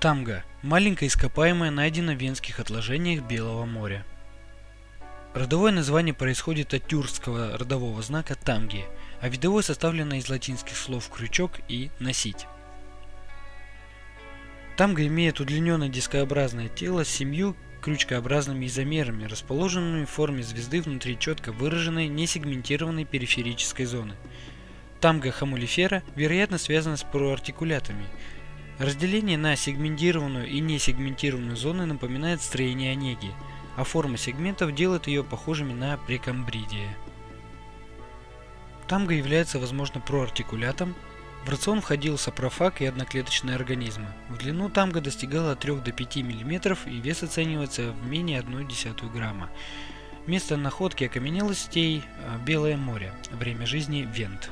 Тамга – маленькое ископаемое, найдено в венских отложениях Белого моря. Родовое название происходит от тюркского родового знака тамги, а видовое составлено из латинских слов крючок и носить. Тамга имеет удлиненное дискообразное тело с семью крючкообразными изомерами, расположенными в форме звезды внутри четко выраженной несегментированной периферической зоны. Тамга хамулифера, вероятно, связана с проартикулятами – Разделение на сегментированную и несегментированную зоны напоминает строение онеги, а форма сегментов делает ее похожими на прекамбридия. Тамга является, возможно, проартикулятом. В рацион входил сапрофаг и одноклеточные организмы. В длину тамга достигала от 3 до 5 мм и вес оценивается в менее 1,1 грамма. Место находки окаменелостей – Белое море. Время жизни – Вент.